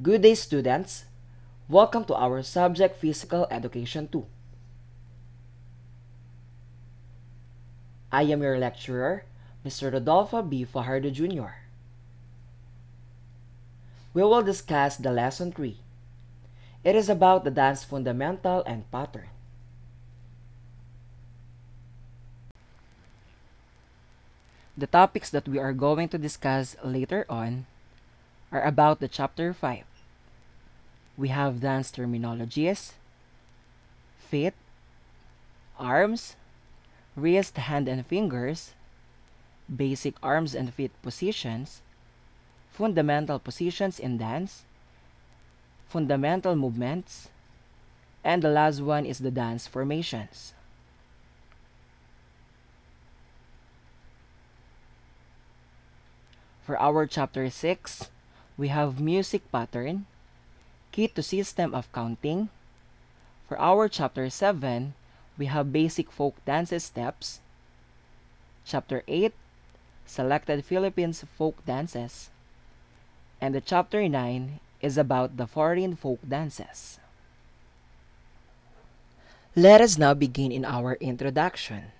Good day, students. Welcome to our subject Physical Education 2. I am your lecturer, Mr. Rodolfo B. Fajardo Jr. We will discuss the lesson 3. It is about the dance fundamental and pattern. The topics that we are going to discuss later on are about the chapter 5. We have dance terminologies, feet, arms, wrist, hand, and fingers, basic arms and feet positions, fundamental positions in dance, fundamental movements, and the last one is the dance formations. For our chapter 6, we have music pattern, key to system of counting. For our chapter 7, we have basic folk dances steps. Chapter 8, selected Philippines folk dances. And the chapter 9 is about the foreign folk dances. Let us now begin in our introduction.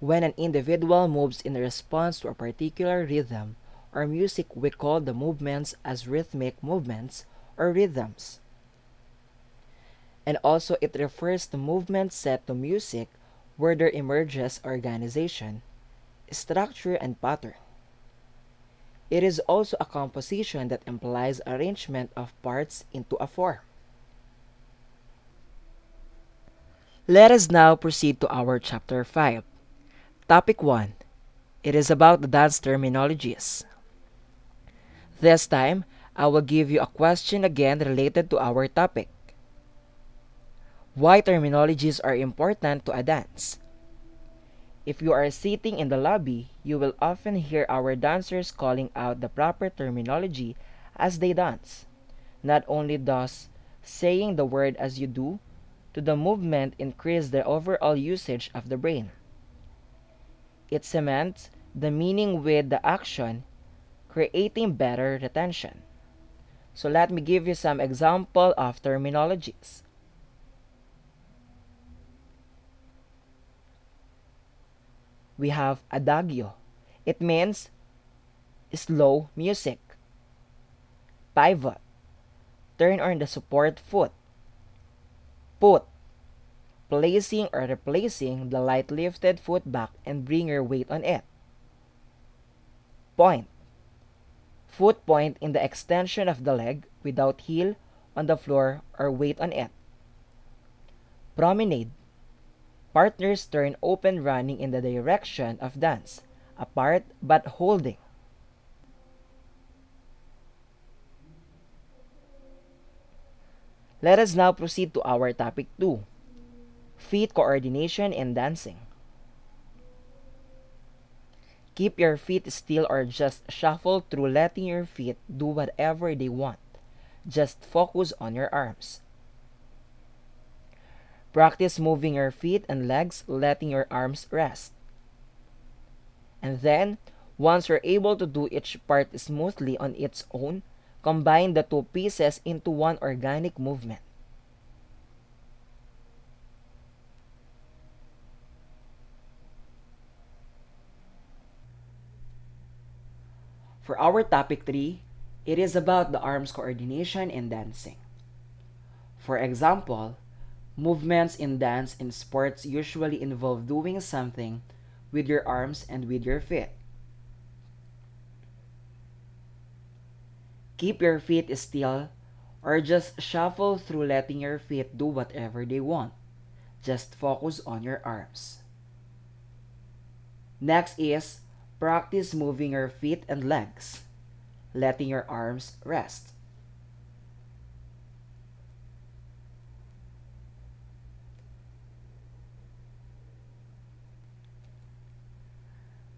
When an individual moves in response to a particular rhythm or music, we call the movements as rhythmic movements or rhythms. And also, it refers to movements set to music where there emerges organization, structure, and pattern. It is also a composition that implies arrangement of parts into a form. Let us now proceed to our chapter 5. Topic 1. It is about the dance terminologies. This time, I will give you a question again related to our topic. Why terminologies are important to a dance? If you are sitting in the lobby, you will often hear our dancers calling out the proper terminology as they dance. Not only does saying the word as you do to the movement increase the overall usage of the brain. It cements the meaning with the action, creating better retention. So let me give you some example of terminologies. We have adagio. It means slow music. Pivot. Turn on the support foot. Put placing or replacing the light lifted foot back and bring your weight on it. Point. Foot point in the extension of the leg without heel on the floor or weight on it. Promenade. Partners turn open running in the direction of dance, apart but holding. Let us now proceed to our topic 2 feet coordination in dancing. Keep your feet still or just shuffle through letting your feet do whatever they want. Just focus on your arms. Practice moving your feet and legs, letting your arms rest. And then, once you're able to do each part smoothly on its own, combine the two pieces into one organic movement. For our topic 3, it is about the arms coordination in dancing. For example, movements in dance and sports usually involve doing something with your arms and with your feet. Keep your feet still or just shuffle through letting your feet do whatever they want. Just focus on your arms. Next is Practice moving your feet and legs, letting your arms rest.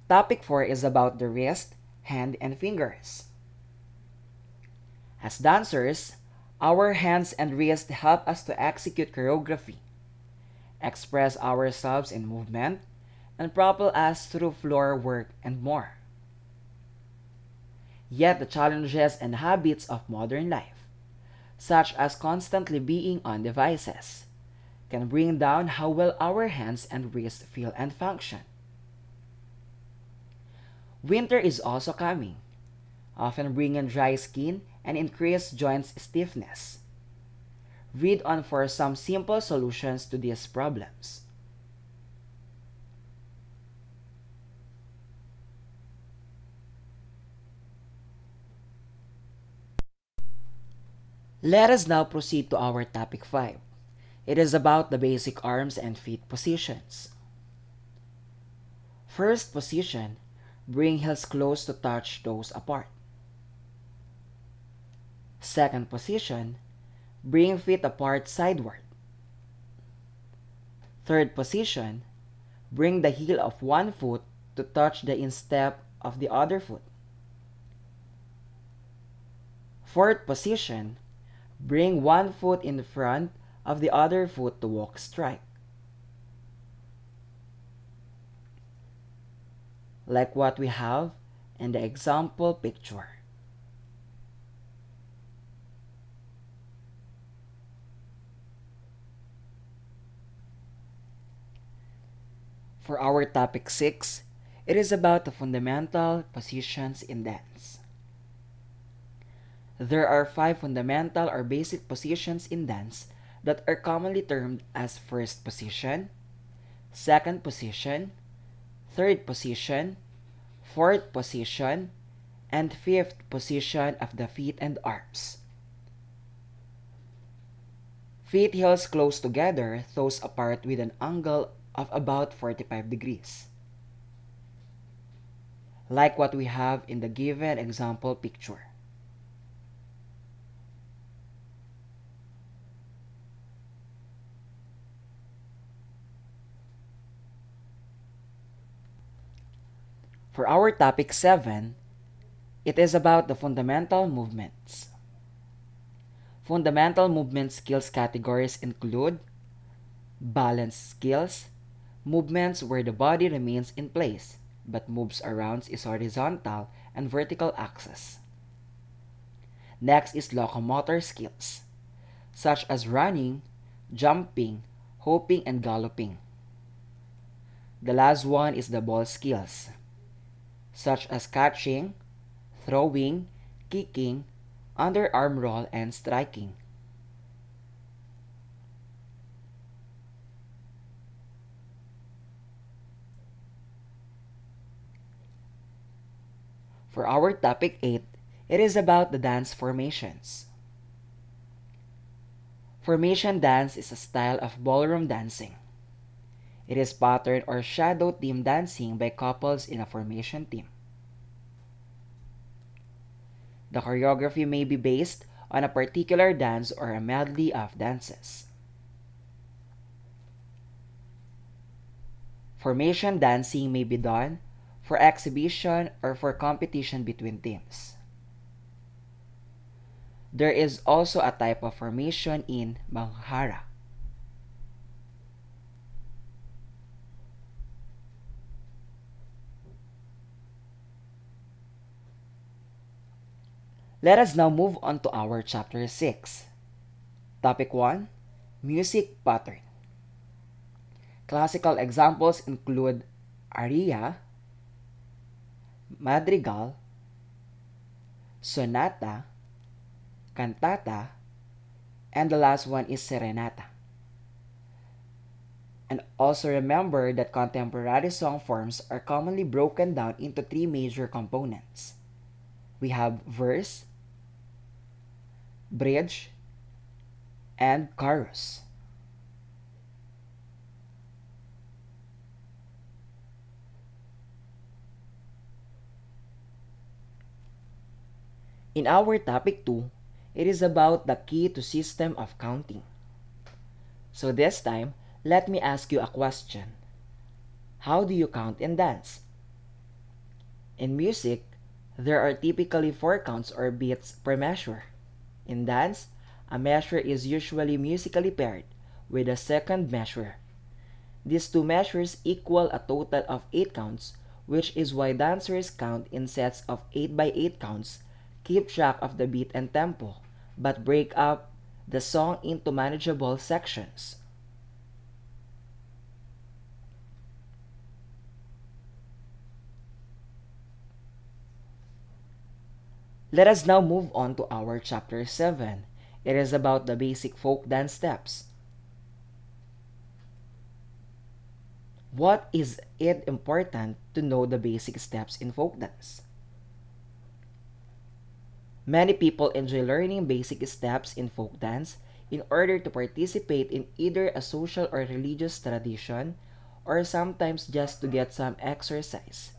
Topic 4 is about the wrist, hand, and fingers. As dancers, our hands and wrists help us to execute choreography, express ourselves in movement, and propel us through floor work and more. Yet the challenges and habits of modern life, such as constantly being on devices, can bring down how well our hands and wrists feel and function. Winter is also coming, often bringing dry skin and increased joint stiffness. Read on for some simple solutions to these problems. Let us now proceed to our topic 5. It is about the basic arms and feet positions. First position, bring heels close to touch toes apart. Second position, bring feet apart sideward. Third position, bring the heel of one foot to touch the instep of the other foot. Fourth position, bring one foot in front of the other foot to walk straight. Like what we have in the example picture. For our topic 6, it is about the fundamental positions in dance. There are five fundamental or basic positions in dance that are commonly termed as first position, second position, third position, fourth position, and fifth position of the feet and arms. Feet heels close together, toes apart with an angle of about 45 degrees. Like what we have in the given example picture. For our topic 7, it is about the fundamental movements. Fundamental movement skills categories include balance skills, movements where the body remains in place but moves around its horizontal and vertical axis. Next is locomotor skills, such as running, jumping, hopping, and galloping. The last one is the ball skills, such as catching, throwing, kicking, underarm roll, and striking. For our topic 8, it is about the dance formations. Formation dance is a style of ballroom dancing. It is pattern or shadow team dancing by couples in a formation team. The choreography may be based on a particular dance or a medley of dances. Formation dancing may be done for exhibition or for competition between teams. There is also a type of formation in Bhangra. Let us now move on to our chapter 6. Topic 1 Music Pattern. Classical examples include aria, madrigal, sonata, cantata, and the last one is serenata. And also remember that contemporary song forms are commonly broken down into three major components. We have verse, bridge, and chorus. In our topic 2, it is about the key to system of counting. So this time, let me ask you a question. How do you count in dance? In music, there are typically four counts or beats per measure. In dance, a measure is usually musically paired with a second measure. These two measures equal a total of 8 counts which is why dancers count in sets of 8 by 8 counts, keep track of the beat and tempo, but break up the song into manageable sections. Let us now move on to our chapter 7. It is about the basic folk dance steps. What is it important to know the basic steps in folk dance? Many people enjoy learning basic steps in folk dance in order to participate in either a social or religious tradition or sometimes just to get some exercise.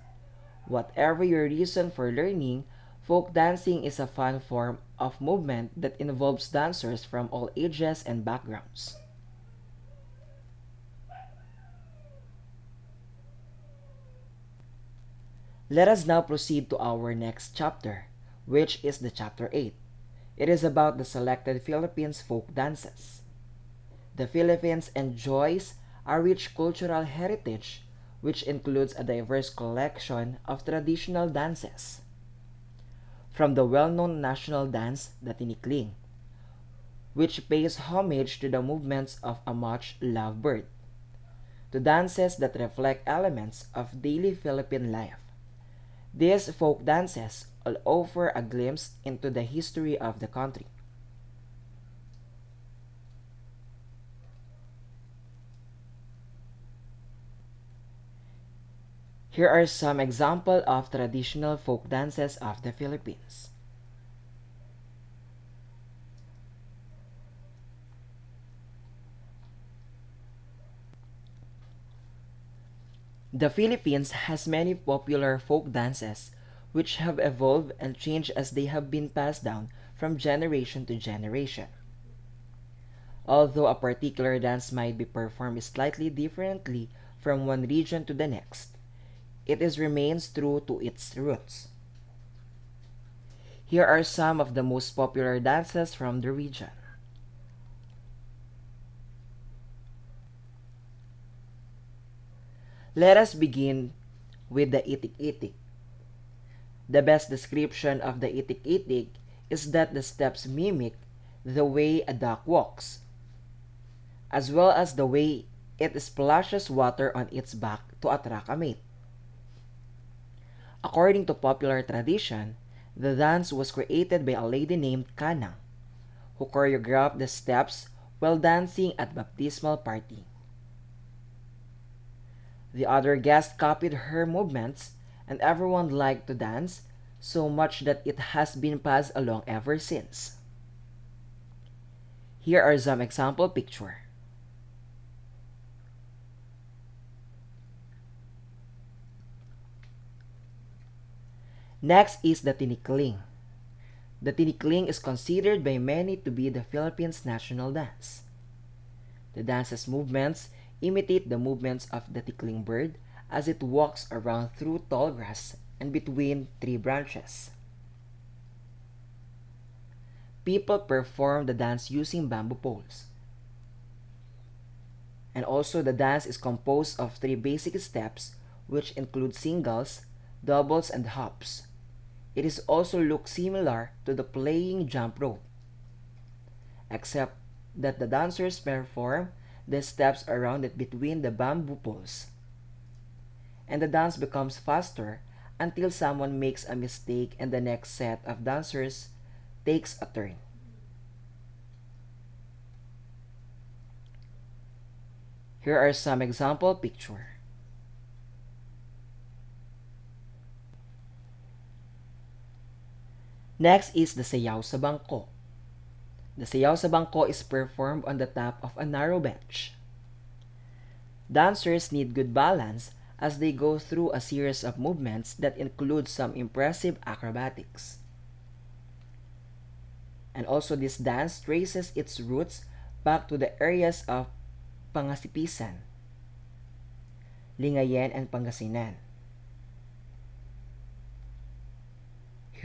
Whatever your reason for learning, folk dancing is a fun form of movement that involves dancers from all ages and backgrounds. Let us now proceed to our next chapter, which is the chapter 8. It is about the selected Philippines folk dances. The Philippines enjoys a rich cultural heritage which includes a diverse collection of traditional dances. From the well-known national dance, the Tinikling, which pays homage to the movements of a much-loved bird, to dances that reflect elements of daily Philippine life these folk dances all offer a glimpse into the history of the country. Here are some examples of traditional folk dances of the Philippines. The Philippines has many popular folk dances which have evolved and changed as they have been passed down from generation to generation. Although a particular dance might be performed slightly differently from one region to the next, it is remains true to its roots. Here are some of the most popular dances from the region. Let us begin with the itik-itik. The best description of the itik-itik is that the steps mimic the way a duck walks, as well as the way it splashes water on its back to attract a mate. According to popular tradition, the dance was created by a lady named Kanang, who choreographed the steps while dancing at baptismal party. The other guests copied her movements, and everyone liked to dance so much that it has been passed along ever since. Here are some example picture. Next is the tinikling. The tinikling is considered by many to be the Philippines' national dance. The dance's movements imitate the movements of the tikling bird as it walks around through tall grass and between tree branches. People perform the dance using bamboo poles. And also the dance is composed of three basic steps which include singles, doubles, and hops. It is also look similar to the playing jump rope, except that the dancers perform the steps around it between the bamboo poles. And the dance becomes faster until someone makes a mistake and the next set of dancers takes a turn. Here are some example picture. Next is the sayaw sa bangko. The sayaw sa bangko is performed on the top of a narrow bench. Dancers need good balance as they go through a series of movements that include some impressive acrobatics. And also this dance traces its roots back to the areas of Pangasipisan, Lingayen, and Pangasinan.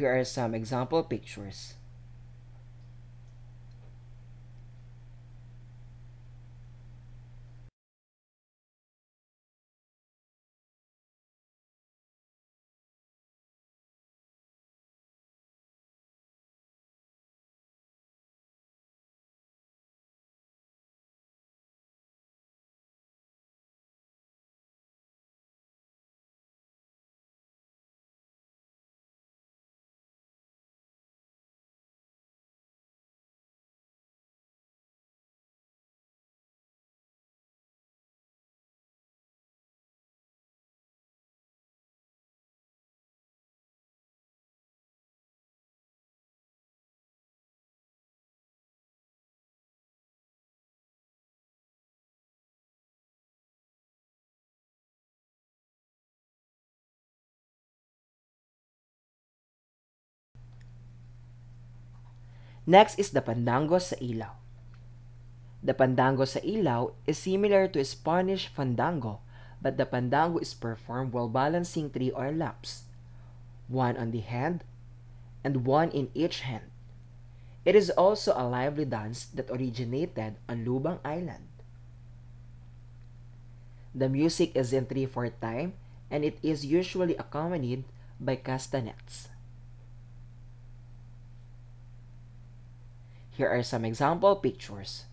Here are some example pictures. Next is the pandango sa ilaw. The pandango sa ilaw is similar to Spanish fandango, but the pandango is performed while balancing three oil lamps, one on the hand and one in each hand. It is also a lively dance that originated on Lubang Island. The music is in 3-4 time and it is usually accompanied by castanets. Here are some example pictures.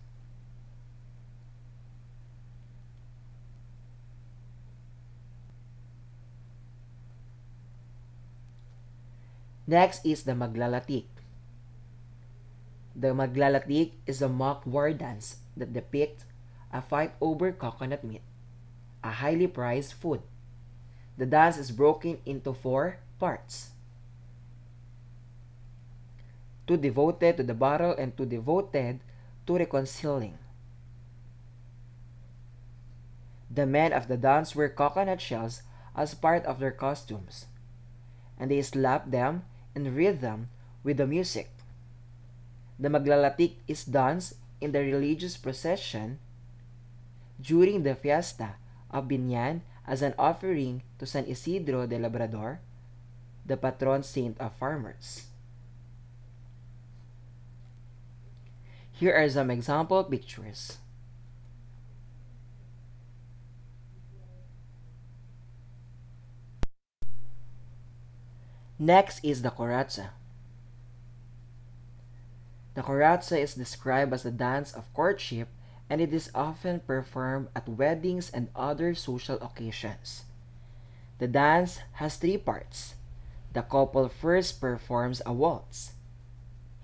Next is the maglalatik. The maglalatik is a mock war dance that depicts a fight over coconut meat, a highly prized food. The dance is broken into four parts. Two devoted to the battle and two devoted to reconciling. The men of the dance wear coconut shells as part of their costumes, and they slap them and rhythm with the music. The maglalatik is danced in the religious procession during the fiesta of Biñan as an offering to San Isidro de Labrador, the patron saint of farmers. Here are some example pictures. Next is the Kuratsa. The Kuratsa is described as a dance of courtship and it is often performed at weddings and other social occasions. The dance has three parts. The couple first performs a waltz.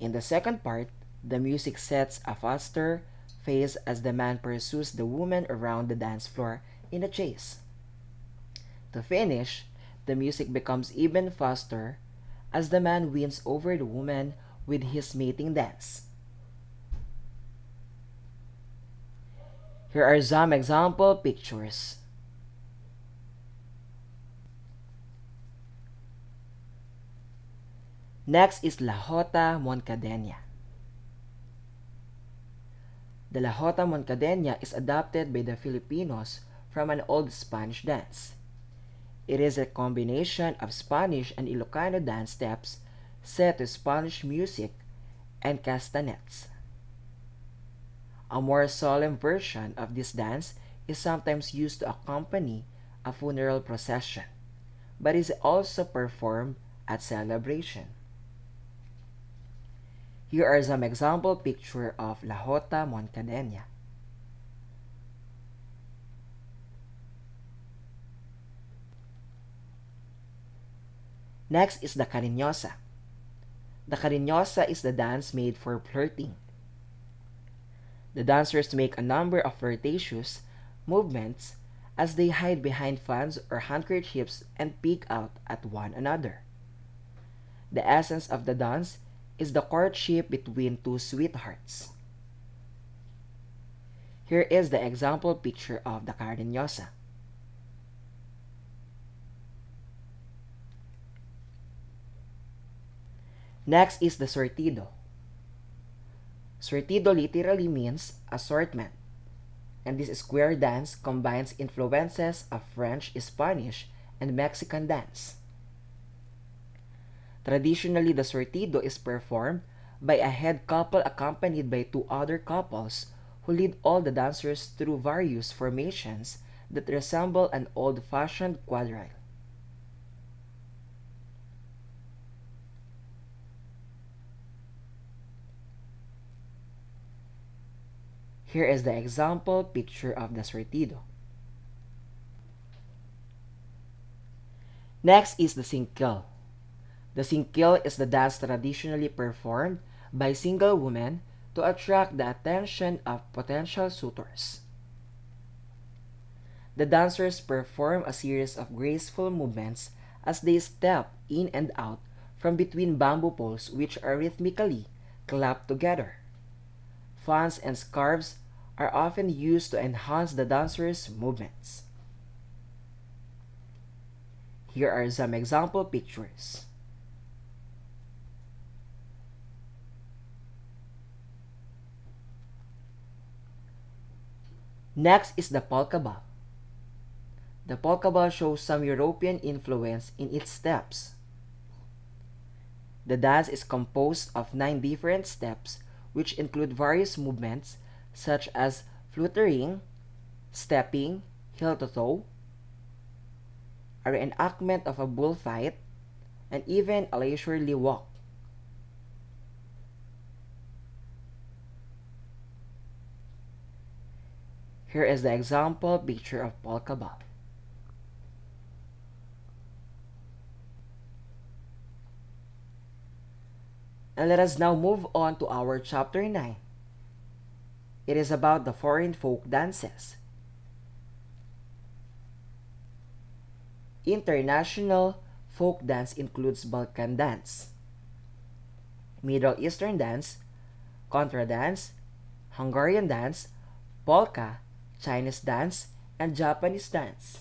In the second part, the music sets a faster pace as the man pursues the woman around the dance floor in a chase. To finish, the music becomes even faster as the man wins over the woman with his mating dance. Here are some example pictures. Next is La Jota Moncadena. The La Jota Moncadena is adopted by the Filipinos from an old Spanish dance. It is a combination of Spanish and Ilocano dance steps set to Spanish music and castanets. A more solemn version of this dance is sometimes used to accompany a funeral procession, but is also performed at celebration. Here are some example picture of La Jota Moncadena. Next is the cariñosa. The cariñosa is the dance made for flirting. The dancers make a number of flirtatious movements as they hide behind fans or handkerchiefs and peek out at one another. The essence of the dance is the courtship between two sweethearts. Here is the example picture of the cariñosa. Next is the sortido. Sortido literally means assortment, and this square dance combines influences of French, Spanish, and Mexican dance. Traditionally, the sortido is performed by a head couple accompanied by two other couples who lead all the dancers through various formations that resemble an old-fashioned quadrille. Here is the example picture of the sortido. Next is the singkil. The singkil is the dance traditionally performed by single women to attract the attention of potential suitors. The dancers perform a series of graceful movements as they step in and out from between bamboo poles which are rhythmically clapped together. Fans and scarves are often used to enhance the dancer's movements. Here are some example pictures. Next is the polka ball. The polka ball shows some European influence in its steps. The dance is composed of nine different steps which include various movements such as fluttering, stepping, heel to toe, a reenactment of a bullfight, and even a leisurely walk. Here is the example picture of polka ball. And let us now move on to our chapter 9. It is about the foreign folk dances. International folk dance includes Balkan dance, Middle Eastern dance, contra dance, Hungarian dance, polka, Chinese dance, and Japanese dance.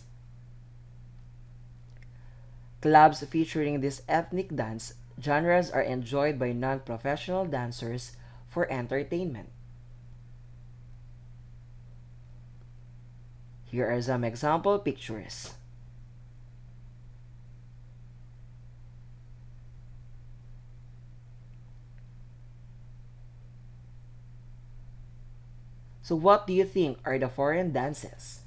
Clubs featuring this ethnic dance genres are enjoyed by non-professional dancers for entertainment. Here are some example pictures. So what do you think are the foreign dances?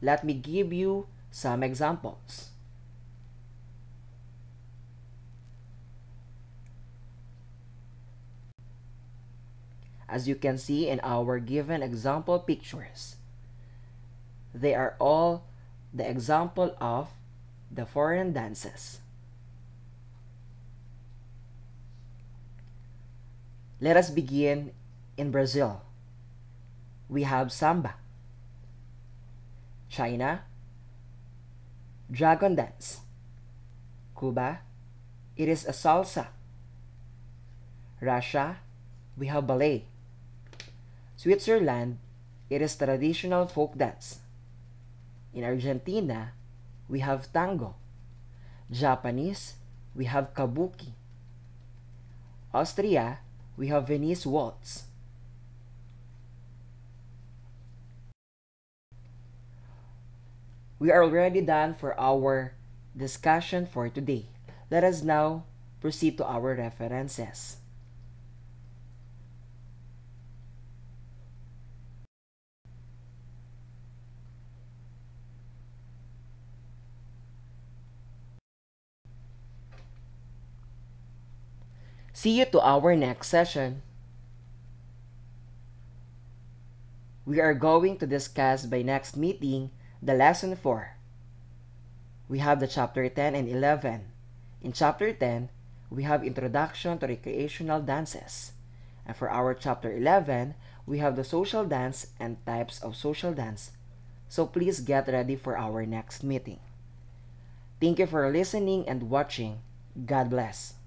Let me give you some examples. As you can see in our given example pictures, they are all the example of the foreign dances. Let us begin in Brazil. We have samba. China, dragon dance. Cuba, it is a salsa. Russia, we have ballet. Switzerland, it is traditional folk dance. In Argentina, we have tango. Japanese, we have kabuki. Austria, we have Viennese waltz. We are already done for our discussion for today. Let us now proceed to our references. See you to our next session. We are going to discuss by next meeting the lesson 4. We have the chapter 10 and 11. In chapter 10, we have introduction to recreational dances. And for our chapter 11, we have the social dance and types of social dance. So please get ready for our next meeting. Thank you for listening and watching. God bless.